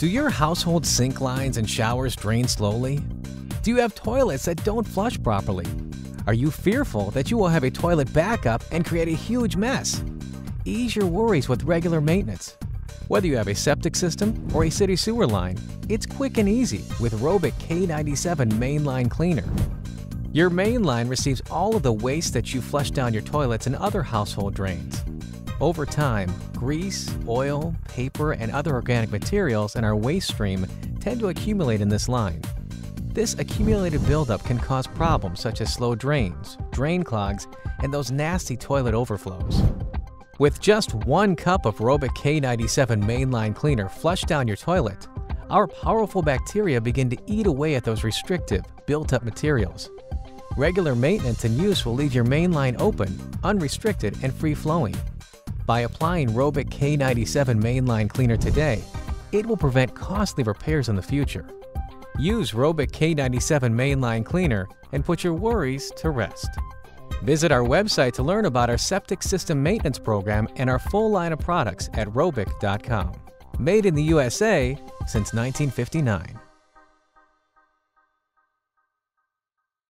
Do your household sink lines and showers drain slowly? Do you have toilets that don't flush properly? Are you fearful that you will have a toilet backup and create a huge mess? Ease your worries with regular maintenance. Whether you have a septic system or a city sewer line, it's quick and easy with Roebic K97 Mainline Cleaner. Your main line receives all of the waste that you flush down your toilets and other household drains. Over time, grease, oil, paper, and other organic materials in our waste stream tend to accumulate in this line. This accumulated buildup can cause problems such as slow drains, drain clogs, and those nasty toilet overflows. With just one cup of Roebic K97 mainline cleaner flushed down your toilet, our powerful bacteria begin to eat away at those restrictive, built-up materials. Regular maintenance and use will leave your mainline open, unrestricted, and free-flowing. By applying Roebic K97 mainline cleaner today, it will prevent costly repairs in the future. Use Roebic K97 mainline cleaner and put your worries to rest. Visit our website to learn about our septic system maintenance program and our full line of products at roebic.com. Made in the USA since 1959.